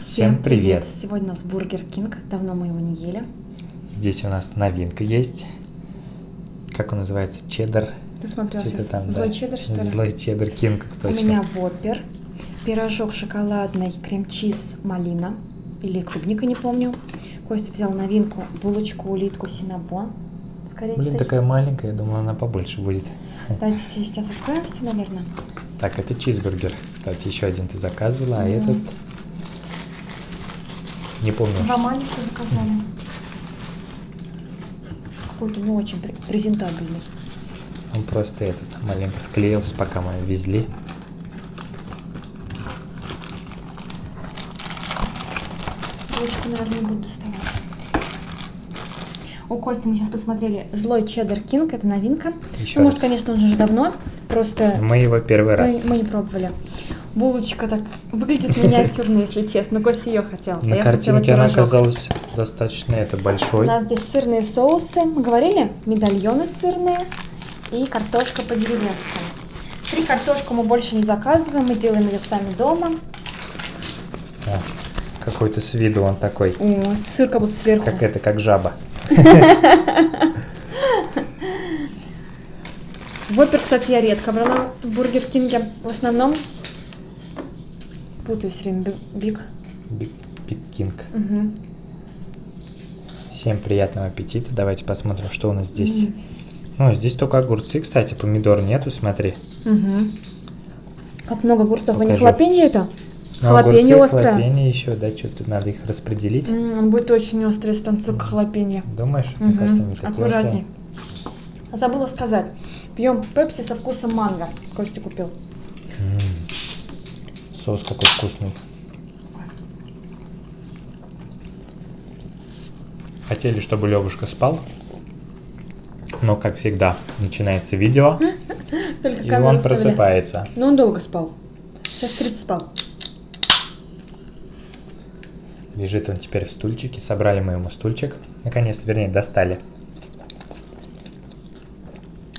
Всем привет! Сегодня у нас Бургер Кинг, давно мы его не ели. Здесь у нас новинка есть. Как он называется? Чеддер. Ты смотрел сейчас? там, Злой да. чеддер, что ли? Злой чеддер Кинг, У точно. меня воппер, пирожок шоколадный, крем-чиз, малина или клубника, не помню. Костя взял новинку, булочку, улитку, синабон с корицей. Блин, такая маленькая, я думал, она побольше будет. Давайте сейчас откроем все, наверное. Так, это чизбургер. Кстати, еще один ты заказывала, а Мгм. этот... Не помню. Маленьких заказали. Какой-то не очень пре- презентабельный. Он просто этот маленько склеился, пока мы везли. Булочку, наверное, буду доставать. У Кости мы сейчас посмотрели Злой Чеддер Кинг, это новинка. Еще ну, может, раз. конечно, он же давно, просто Мы его первый мы, раз. мы не пробовали. Булочка так выглядит миниатюрно, если честно. Костя ее хотел. На картинке она оказалась достаточно это У большой. нас здесь сырные соусы, мы говорили, медальоны сырные и картошка по-деревенскому. Три картошку мы больше не заказываем, мы делаем ее сами дома. Какой-то с виду он такой. О, сыр как будто сверху. Как это, как жаба. Воппер, кстати, я редко брала в Бургер Кинге. В основном путаюсь все время. Би- Биг. Биг Кинг. Мгм. Всем приятного аппетита. Давайте посмотрим, что у нас здесь. Мгм. Ну, здесь только огурцы, кстати, помидор нету, смотри. Мгм. Как много огурцов. Не Покажи. хлопенье это? Ну, Хлопенье огурцы, острое. хлопенье еще, да, что-то надо их распределить. М, Он будет очень острый, если там цукор хлопенье. Думаешь? Мне кажется, они такие Аккуратней. острые. Забыла сказать. Пьем пепси со вкусом манго. Костя купил. Соус какой вкусный. Хотели, чтобы Левушка спал. Но, как всегда, начинается видео, Только и он просыпается. Но он долго спал. Сейчас 30 спал. Лежит он теперь в стульчике. Собрали мы ему стульчик. Наконец-то, вернее, достали.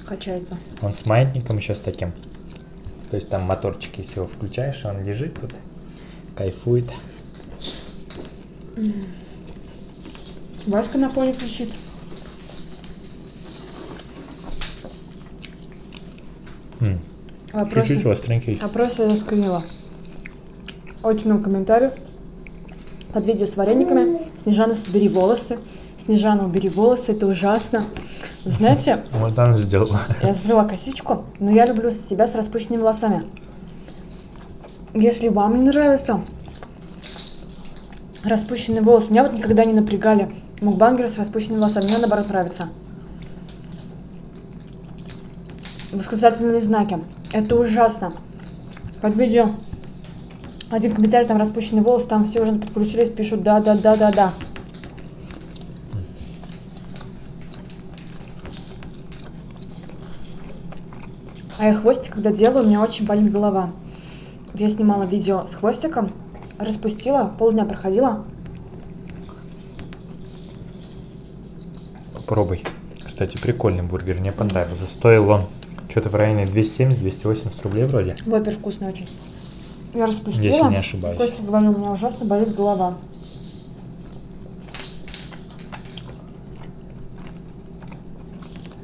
Качается. Он с маятником еще с таким. То есть там моторчик, если его включаешь, он лежит тут, кайфует. Васька на поле кричит. Вопросы? Чуть-чуть остренький. Опросы я заскринила. Очень много комментариев под видео с варениками. Снежана, собери волосы. Снежана, убери волосы, это ужасно. Знаете, Вот она сделала. я сбрила косичку, но я люблю себя с распущенными волосами. Если вам не нравится распущенный волос, меня вот никогда не напрягали мукбангеры с распущенными волосами, мне наоборот нравится. Восклицательные знаки. Это ужасно. Под видео один комментарий, там распущенный волос, там все уже подключились, пишут да, да, да, да, да. А я хвостик, когда делаю, у меня очень болит голова. Я снимала видео с хвостиком, распустила, полдня проходила. Попробуй. Кстати, прикольный бургер, мне понравился. Стоил он что-то в районе 270-280 рублей вроде. Вопер вкусный очень. Я распустила. Если не ошибаюсь. Костя говорил, у меня ужасно болит голова.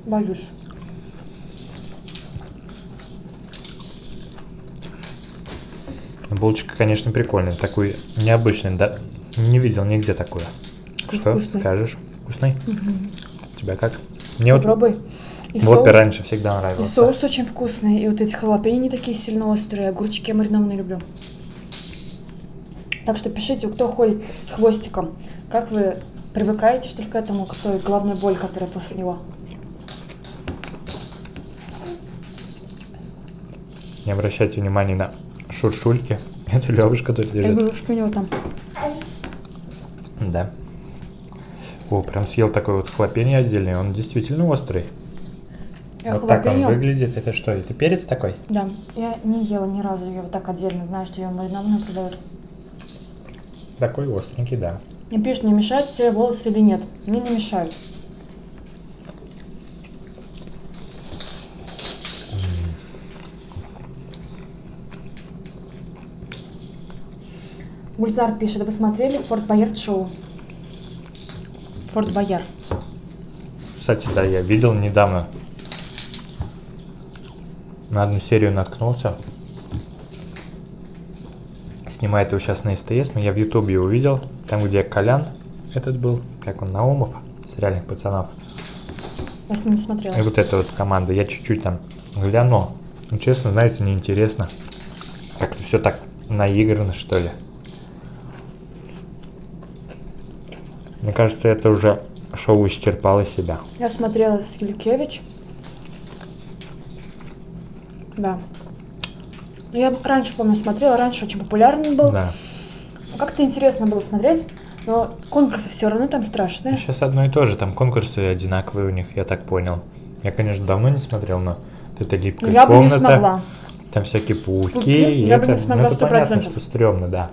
Боюсь. Булочка, конечно, прикольная. Такой необычный, да? Не видел нигде такое. Такой Что вкусный. скажешь? Вкусный? У тебя как? Мне вот Попробуй. И Воппер соус- раньше всегда И нравился. соус очень вкусный. И вот эти халапеньо не такие сильно острые. Огурчики я маринованные люблю. Так что пишите, кто ходит с хвостиком. Как вы привыкаете, что ли, к этому? Какая головная боль, которая после него? Не обращайте внимания на шуршульки. Это Левушка тут лежит. что у него там. Да. О, прям съел такой вот хлопенье отдельный. Он действительно острый. Я вот так он выглядит. Это что, это перец такой? Да, я не ела ни разу ее вот так отдельно. Знаю, что ее маринованную продают. Такой остренький, да. Мне пишут, не мешают тебе волосы или нет. Мне не мешают. Гульзар пишет, вы смотрели Форт Боярд шоу? Форт Боярд. Кстати, да, я видел недавно. На одну серию наткнулся. Снимает его сейчас на СТС, но я в Ютубе его видел. Там, где Колян этот был, как он, Наумов, с реальных пацанов. Я с ним не смотрела. И вот эта вот команда, я чуть-чуть там глянул. Ну, честно, знаете, неинтересно. Как-то все так наиграно, что ли. Мне кажется, это уже шоу исчерпало себя. Я смотрела с Юлькевич. Да. Ну, Я раньше, помню, смотрела, раньше очень популярный был. Да. Ну, Как-то интересно было смотреть, но конкурсы все равно там страшные. Сейчас одно и то же, там конкурсы одинаковые у них, я так понял. Я, конечно, давно не смотрел, но эта липкая Ну, я бы не комната, смогла. там всякие пауки, Я бы это, не смогла ну, это понятно, что стрёмно, да.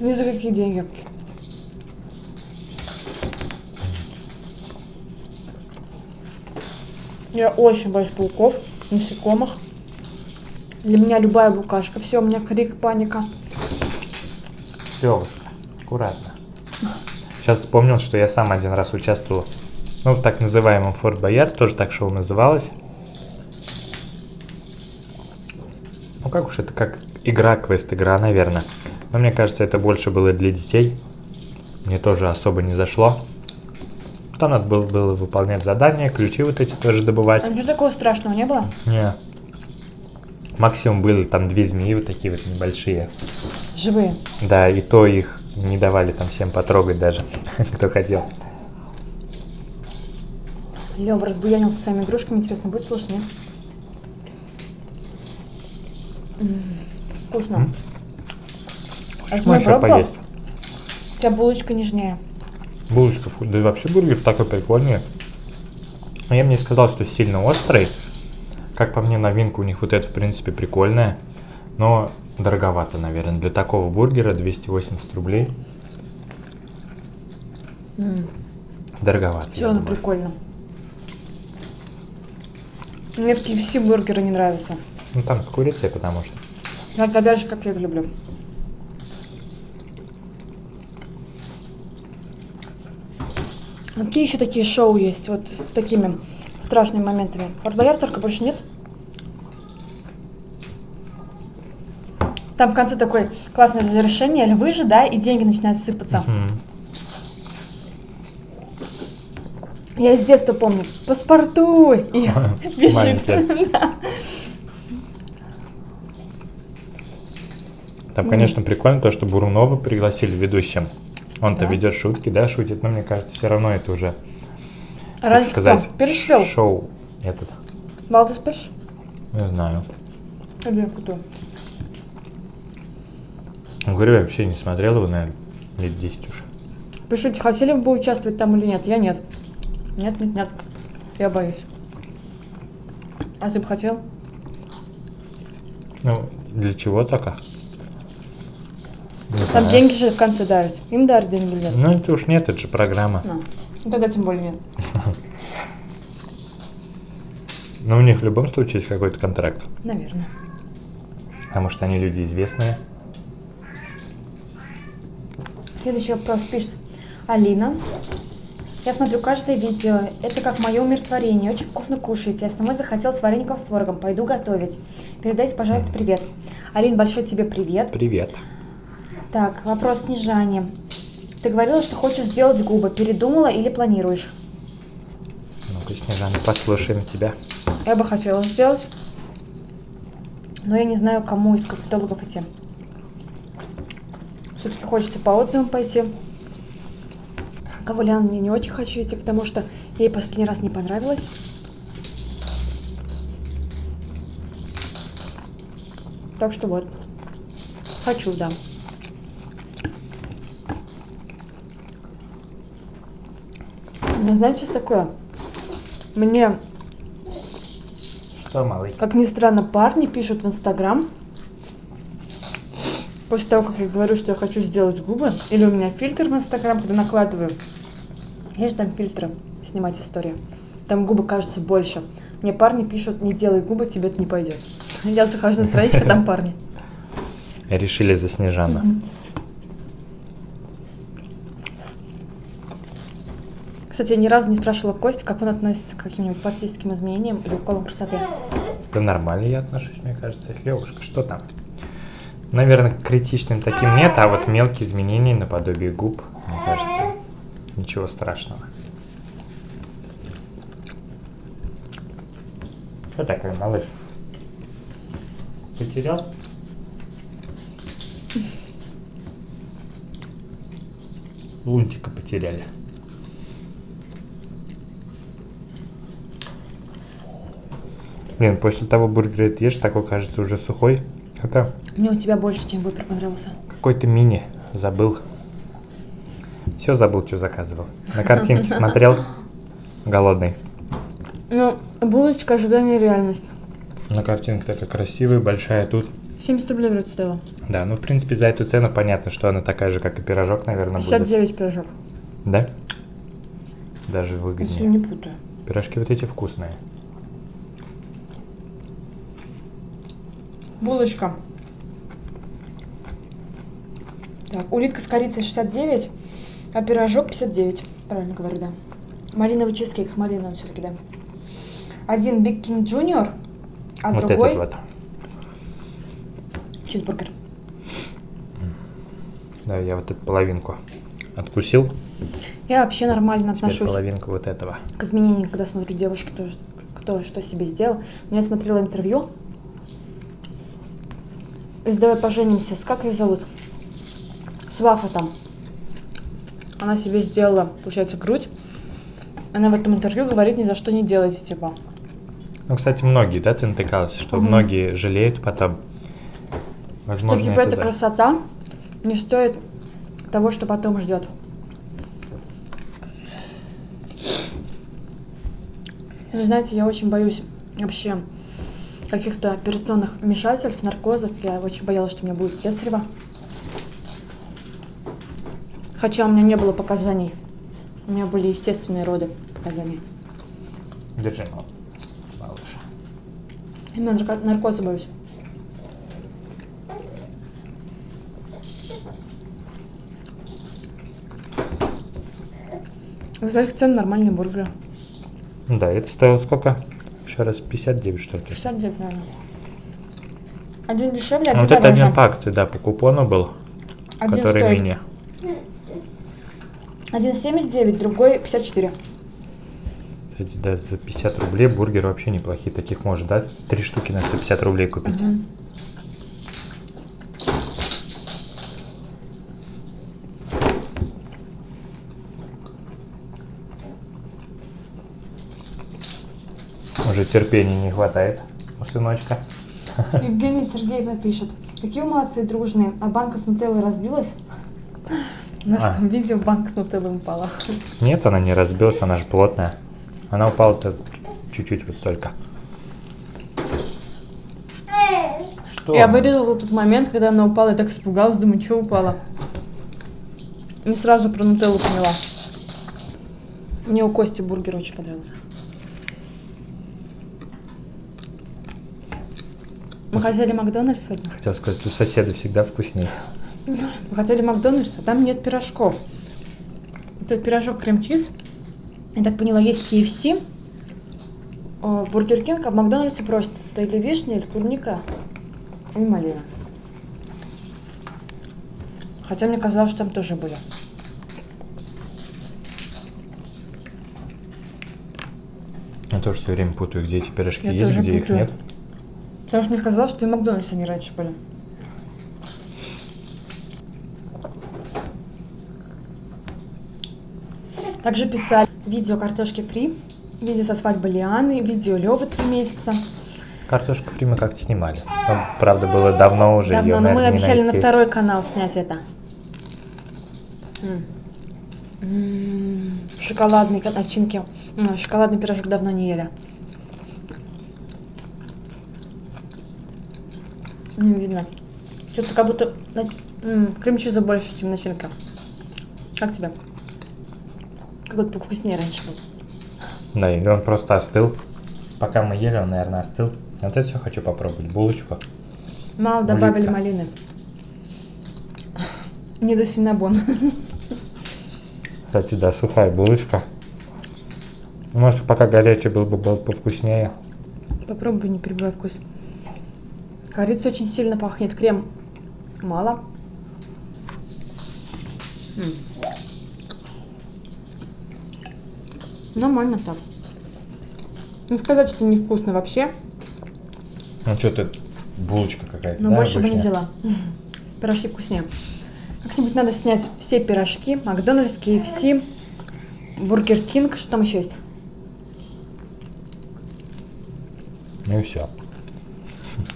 Ни за какие деньги. Я очень боюсь пауков, насекомых. Для меня любая букашка. Все, у меня крик, паника. Лёва, аккуратно. Сейчас вспомнил, что я сам один раз участвовал ну, в так называемом Форт Боярд, тоже так шоу называлось. Ну как уж это, как игра, квест-игра, наверное. Но мне кажется, это больше было для детей. Мне тоже особо не зашло. Там надо было, было выполнять задания, ключи вот эти тоже добывать. А ничего такого страшного не было? Не. Максимум было там две змеи вот такие вот небольшие. Живые. Да, и то их не давали там всем потрогать даже, кто хотел. Лева разбуянился своими игрушками. Интересно, будет слышно, нет? М, Вкусно. А ты не Можешь поесть. У тебя булочка нежнее. Булочка, да и вообще бургер такой прикольный. Но я бы не сказал, что сильно острый. Как по мне, новинка у них вот это, в принципе, прикольная. Но дороговато, наверное. Для такого бургера 280 рублей. Дороговато. Все я равно прикольно. Мне в KFC бургеры не нравятся. Ну там с курицей, потому что. Я говяжий котлету люблю. А Какие еще такие шоу есть, вот с такими страшными моментами? Форт Боярд только больше нет? Там в конце такое классное завершение, львы же, да, и деньги начинают сыпаться. М, Я с детства помню, паспортуй! И бежит. Там, конечно, прикольно то, что Бурунова пригласили ведущим. Он-то Да. ведет шутки, да, шутит, но мне кажется, все равно это уже, так сказать, кто? Шоу этот. Валдес Перш? Не знаю. Или кто? Ну, Говорю, я вообще не смотрел его, наверное, лет 10 уже. Пишите, хотели бы участвовать там или нет? Я нет. Нет, нет, нет. Я боюсь. А ты бы хотел? Ну, для чего только? Не Там деньги же в конце дарят. Им дарят деньги нет? Ну, это уж нет, это же программа. Ну, ну, тогда тем более нет. Но у них в любом случае есть какой-то контракт. Наверное. Потому что они люди известные. Следующий вопрос пишет Алина. Я смотрю каждое видео. Это как мое умиротворение. Очень вкусно кушаете. Я самой захотелось вареников с творогом. Пойду готовить. Передайте, пожалуйста, привет. Алин, большой тебе привет. Привет. Так, вопрос Снежане. Ты говорила, что хочешь сделать губы. Передумала или планируешь? Ну-ка, Снежана, послушаем тебя. Я бы хотела сделать. Но я не знаю, кому из косметологов идти. Все-таки хочется по отзывам пойти. К Лян мне не очень хочу идти, потому что ей последний раз не понравилось. Так что вот. Хочу, да. Но знаете, что такое? Мне Что, малый? как ни странно, парни пишут в Инстаграм. После того, как я говорю, что я хочу сделать губы, или у меня фильтр в Инстаграм, когда накладываю. Есть же там фильтры, снимать историю. Там губы кажутся больше. Мне парни пишут, не делай губы, тебе это не пойдет. Я захожу на страничку, там парни. Решили за Снежану. Кстати, я ни разу не спрашивала Костя, как он относится к каким-нибудь пластическим изменениям или уколам красоты. Да нормально я отношусь, мне кажется. Левушка, что там? Наверное, критичным таким нет, а вот мелкие изменения наподобие губ, мне кажется, ничего страшного. Что такое, малыш? Потерял? Лунтика потеряли. Блин, после того бургера ты ешь, такой кажется уже сухой. Это Мне у тебя больше, чем выбор понравился. какой-то мини. Забыл. Все забыл, что заказывал. На картинке смотрел. Голодный. Ну, булочка ожидание реальность. На картинке такая красивая, большая тут. 70 рублей вроде стоило. Да, ну в принципе за эту цену понятно, что она такая же, как и пирожок, наверное, будет. 59 пирожок. Да? Даже Если выгоднее. не путаю. Пирожки вот эти вкусные. Булочка. Так, улитка с корицей 69, а пирожок 59. Правильно говорю, да. Малиновый чизкейк с малиновым все-таки, да. Один Big King Junior, а вот другой этот вот. чизбургер. Да, я вот эту половинку откусил. Я вообще нормально Теперь отношусь половинку вот этого. к изменениям, когда смотрю девушки, тоже, кто что себе сделал. Но я смотрела интервью из «Давай поженимся». С как ее зовут? Сваха там. Она себе сделала, получается, грудь. Она в этом интервью говорит, ни за что не делайте, типа. Ну, кстати, многие, да, ты натыкалась, что Мгм. многие жалеют потом. Что, Возможно, типа, это эта да. красота не стоит того, что потом ждет. Вы знаете, я очень боюсь вообще каких-то операционных вмешательств, наркозов. Я очень боялась, что у меня будет кесарево. Хотя у меня не было показаний. У меня были естественные роды показания. Держи, мал- малыш. Именно нарко- наркоза боюсь. За их цены нормальные бургеры. Да, это стоило сколько? Еще раз, 59 что ли? 69, наверное. Один дешевле, Ну, один вот это один по акции, да, по купону был, Один который стоит мини. Один 79, другой 54. Кстати, да, за 50 рублей бургер вообще неплохие. Таких может, да? Три штуки на 150 рублей купить. Мгм. Уже терпения не хватает у сыночка. Евгения Сергеевна пишет. Какие вы молодцы дружные. А банка с нутеллой разбилась? У нас А. там видео банка с нутеллой упала. Нет, она не разбилась, она же плотная. Она упала-то чуть-чуть вот столько. Что? Я вырезала тот момент, когда она упала, я так испугалась, думаю, что упала. Не сразу про нутеллу поняла. Мне у Кости бургер очень понравился. Мы хотели Макдональдс сегодня. Хотел сказать, у соседа всегда вкуснее. Мы хотели Макдональдс, а там нет пирожков. Это пирожок крем-чиз. Я так поняла, есть KFC, Бургер Кинг, а в Макдональдсе просто это или вишня, или клубника, и малина. Хотя мне казалось, что там тоже были. Я тоже все время путаю, где эти пирожки Я есть, где их путаю. нет. Потому что мне казалось, что и в Макдональдсе они раньше были. Также писали видео картошки фри, видео со свадьбы Лианы, видео Лёвы три месяца. Картошку фри мы как-то снимали. Ну, правда, было давно уже, Давно, ее, но мы наверное, не обещали на второй канал снять это. М. М, Шоколадные ка- начинки. М, Шоколадный пирожок давно не ели. Не видно. Что-то как будто нач- м, крем-чиза больше, чем начинка. Как тебе? Как будто покваснее раньше был. Да, или он просто остыл. Пока мы ели, он, наверное, остыл. Вот это все хочу попробовать. Булочку. Мало добавили Улитка. малины. Не до синабон. Кстати, да, сухая булочка. Может, пока горячий был бы, был повкуснее. Попробуй, не перебивай вкус. Корица очень сильно пахнет, крем мало. Нормально так. Не сказать, что невкусно вообще, Ну что ты, булочка какая-то, но да, больше бы не обычная? взяла. Пирожки вкуснее. Как-нибудь надо снять все пирожки, Макдональдс, KFC, Бургер Кинг, что там еще есть? Ну и все.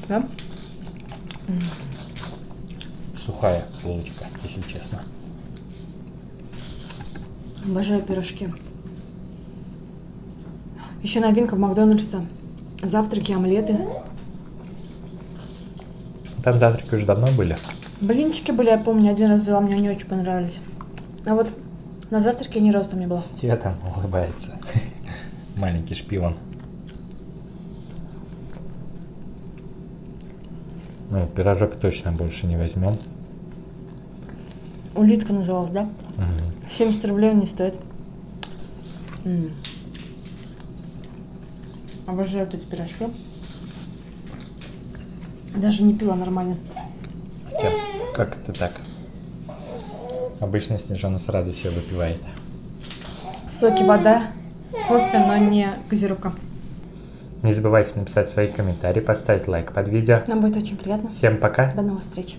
Да? Сухая булочка, если честно. Обожаю пирожки. Еще новинка в Макдональдсе. Завтраки, омлеты. Там завтраки уже давно были. Блинчики были, я помню, один раз взяла, мне они очень понравились. А вот на завтраке ни разу там не было. Тебе там улыбается. Маленький шпион. Ну, пирожок точно больше не возьмем. Улитка называлась, да? Мгм. 70 рублей он не стоит. М. Обожаю вот эти пирожки. Даже не пила нормально. Хотя, как это так? Обычно Снежана сразу все выпивает. Соки, вода, кофе, но не газировка. Не забывайте написать свои комментарии, поставить лайк под видео. Нам будет очень приятно. Всем пока! До новых встреч.